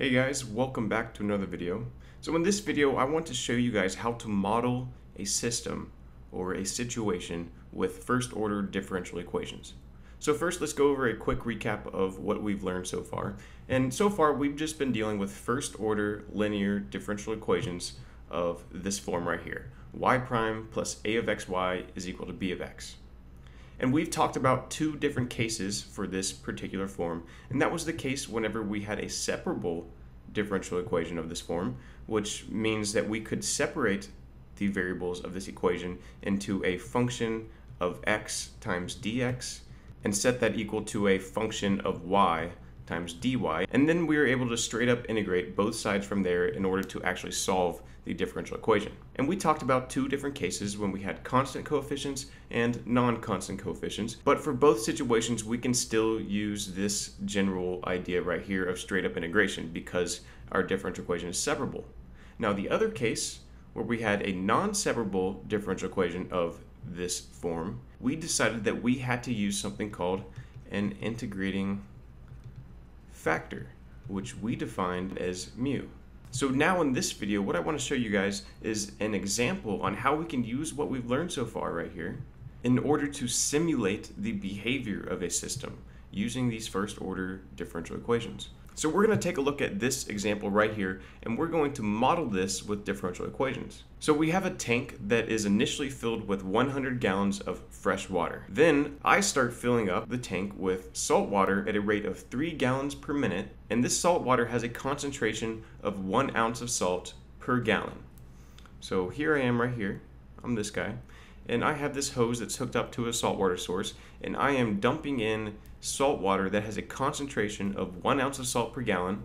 Hey guys, welcome back to another video. So in this video, I want to show you guys how to model a system or a situation with first order differential equations. So first, let's go over a quick recap of what we've learned so far. And so far, we've just been dealing with first order linear differential equations of this form right here. y prime plus a of xy is equal to b of x. And we've talked about two different cases for this particular form, and that was the case whenever we had a separable differential equation of this form, which means that we could separate the variables of this equation into a function of x times dx and set that equal to a function of y times dy, and then we are able to straight up integrate both sides from there in order to actually solve the differential equation. And we talked about two different cases when we had constant coefficients and non-constant coefficients, but for both situations we can still use this general idea right here of straight up integration because our differential equation is separable. Now the other case where we had a non-separable differential equation of this form, we decided that we had to use something called an integrating factor, which we defined as mu. So now in this video, what I want to show you guys is an example on how we can use what we've learned so far right here in order to simulate the behavior of a system using these first order differential equations. So we're going to take a look at this example right here, and we're going to model this with differential equations. So we have a tank that is initially filled with 100 gallons of fresh water. Then I start filling up the tank with salt water at a rate of 3 gallons per minute, and this salt water has a concentration of 1 ounce of salt per gallon. So here I am right here, I'm this guy, and I have this hose that's hooked up to a saltwater source, and I am dumping in salt water that has a concentration of one ounce of salt per gallon,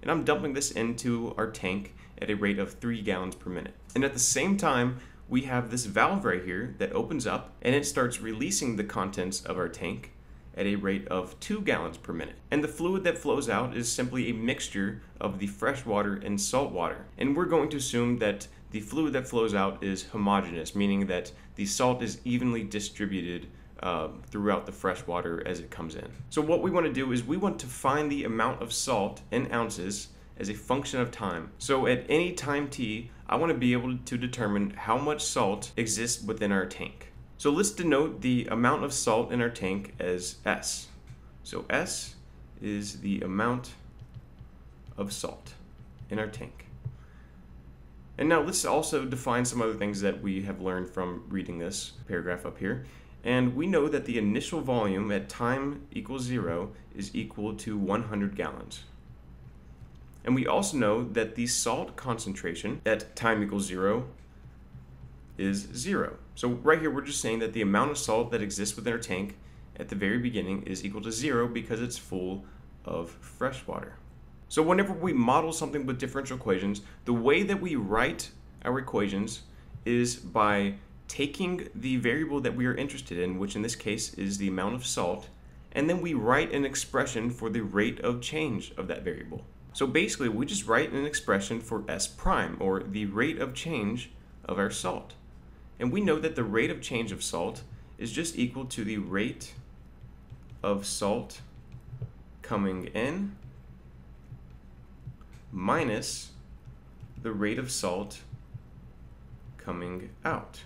and I'm dumping this into our tank at a rate of three gallons per minute. And at the same time, we have this valve right here that opens up and it starts releasing the contents of our tank at a rate of 2 gallons per minute. And the fluid that flows out is simply a mixture of the fresh water and salt water. And we're going to assume that the fluid that flows out is homogeneous, meaning that the salt is evenly distributed uh, throughout the fresh water as it comes in. So what we want to do is we want to find the amount of salt in ounces as a function of time. So at any time t, I want to be able to determine how much salt exists within our tank. So let's denote the amount of salt in our tank as S. So S is the amount of salt in our tank. And now let's also define some other things that we have learned from reading this paragraph up here. And we know that the initial volume at time equals zero is equal to 100 gallons. And we also know that the salt concentration at time equals zero is zero. So right here, we're just saying that the amount of salt that exists within our tank at the very beginning is equal to zero because it's full of fresh water. So whenever we model something with differential equations, the way that we write our equations is by taking the variable that we are interested in, which in this case is the amount of salt, and then we write an expression for the rate of change of that variable. So basically, we just write an expression for S prime, or the rate of change of our salt. And we know that the rate of change of salt is just equal to the rate of salt coming in minus the rate of salt coming out.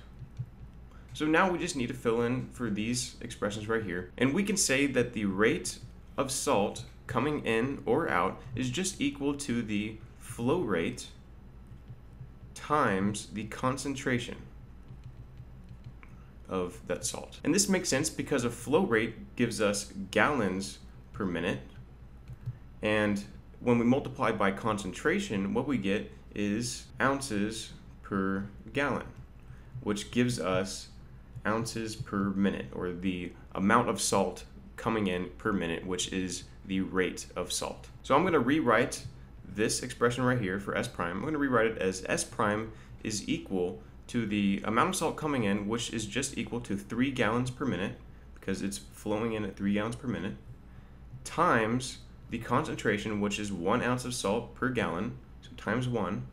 So now we just need to fill in for these expressions right here. And we can say that the rate of salt coming in or out is just equal to the flow rate times the concentration of that salt. And this makes sense because a flow rate gives us gallons per minute and when we multiply by concentration, what we get is ounces per gallon, which gives us ounces per minute, or the amount of salt coming in per minute, which is the rate of salt. So I'm going to rewrite this expression right here for S prime. I'm going to rewrite it as S prime is equal to the amount of salt coming in, which is just equal to 3 gallons per minute, because it's flowing in at 3 gallons per minute, times the concentration, which is one ounce of salt per gallon, so times one,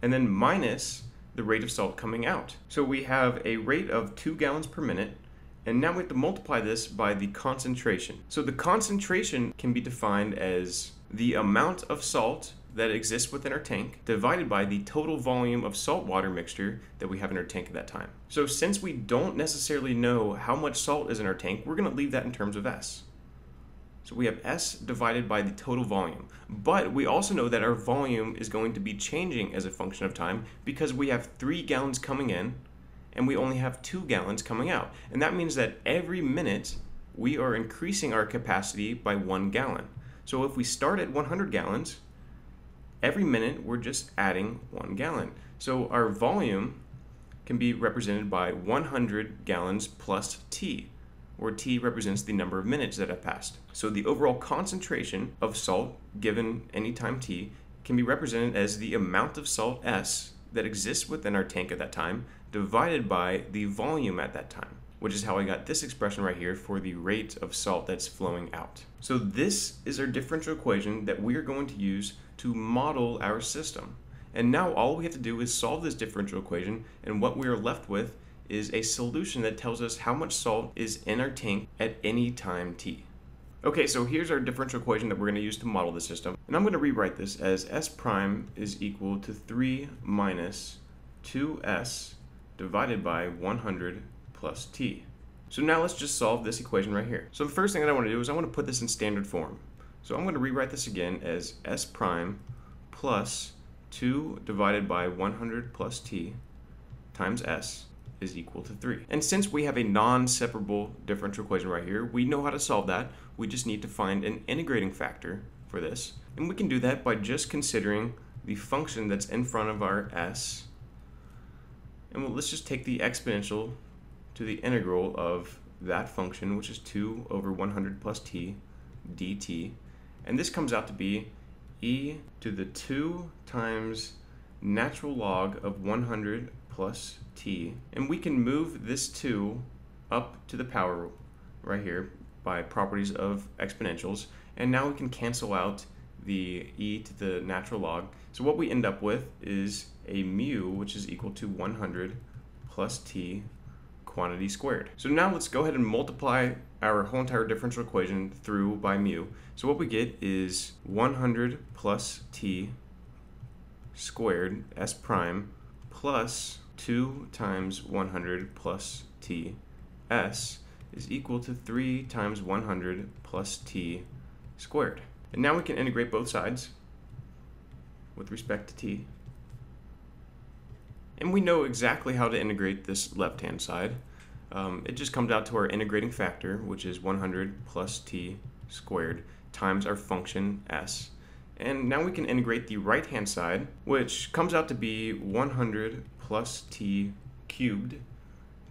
and then minus the rate of salt coming out. So we have a rate of two gallons per minute, and now we have to multiply this by the concentration. So the concentration can be defined as the amount of salt that exists within our tank divided by the total volume of salt water mixture that we have in our tank at that time. So since we don't necessarily know how much salt is in our tank, we're going to leave that in terms of S. So we have S divided by the total volume. But we also know that our volume is going to be changing as a function of time because we have three gallons coming in and we only have two gallons coming out. And that means that every minute we are increasing our capacity by one gallon. So if we start at 100 gallons, every minute we're just adding one gallon. So our volume can be represented by 100 gallons plus T, where T represents the number of minutes that have passed. So the overall concentration of salt given any time T can be represented as the amount of salt S that exists within our tank at that time divided by the volume at that time which is how I got this expression right here for the rate of salt that's flowing out. So this is our differential equation that we are going to use to model our system. And now all we have to do is solve this differential equation, and what we are left with is a solution that tells us how much salt is in our tank at any time t. Okay, so here's our differential equation that we're going to use to model the system. And I'm going to rewrite this as s prime is equal to 3 minus 2s divided by 100 plus t. So now let's just solve this equation right here. So the first thing that I want to do is I want to put this in standard form. So I'm going to rewrite this again as s prime plus 2 divided by 100 plus t times s is equal to 3. And since we have a non-separable differential equation right here, we know how to solve that. We just need to find an integrating factor for this. And we can do that by just considering the function that's in front of our s. And well, let's just take the exponential to the integral of that function, which is 2 over 100 plus t dt. And this comes out to be e to the 2 times natural log of 100 plus t. And we can move this 2 up to the power right here by properties of exponentials. And now we can cancel out the e to the natural log. So what we end up with is a mu, which is equal to 100 plus t quantity squared. So now let's go ahead and multiply our whole entire differential equation through by mu. So what we get is 100 plus t squared s prime plus 2 times 100 plus t s is equal to 3 times 100 plus t squared. And now we can integrate both sides with respect to t. And we know exactly how to integrate this left-hand side. Um, it just comes out to our integrating factor, which is 100 plus t squared times our function s. And now we can integrate the right-hand side, which comes out to be 100 plus t cubed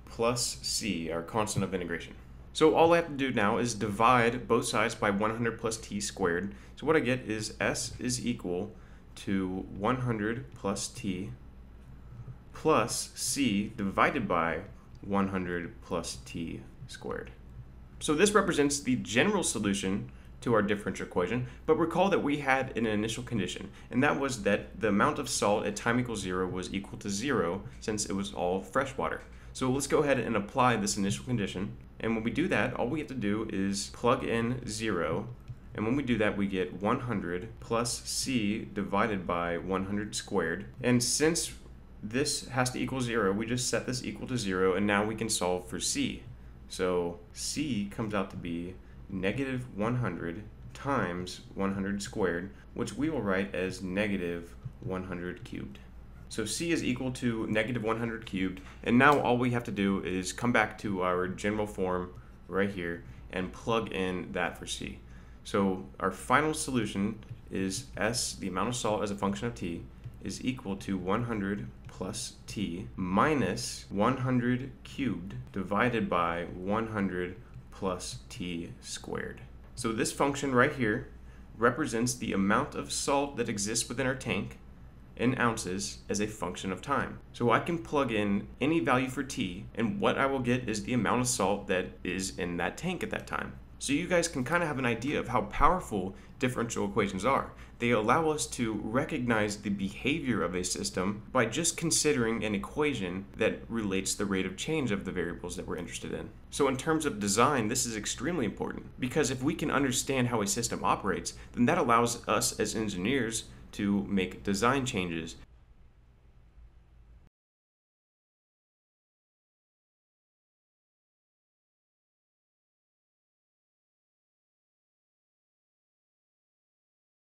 plus c, our constant of integration. So all I have to do now is divide both sides by 100 plus t squared. So what I get is s is equal to 100 plus t plus c divided by 100 plus t squared. So this represents the general solution to our differential equation, but recall that we had an initial condition, and that was that the amount of salt at time equals zero was equal to zero since it was all fresh water. So let's go ahead and apply this initial condition, and when we do that, all we have to do is plug in zero, and when we do that, we get 100 plus c divided by 100 squared, and since this has to equal zero. We just set this equal to zero, and now we can solve for c. So c comes out to be negative 100 times 100 squared, which we will write as negative 100 cubed. So c is equal to negative 100 cubed, and now all we have to do is come back to our general form right here and plug in that for c. So our final solution is s, the amount of salt as a function of t, is equal to 100 plus t minus 100 cubed divided by 100 plus t squared. So this function right here represents the amount of salt that exists within our tank in ounces as a function of time. So I can plug in any value for t, and what I will get is the amount of salt that is in that tank at that time. So you guys can kind of have an idea of how powerful differential equations are. They allow us to recognize the behavior of a system by just considering an equation that relates the rate of change of the variables that we're interested in. So in terms of design, this is extremely important because if we can understand how a system operates, then that allows us as engineers to make design changes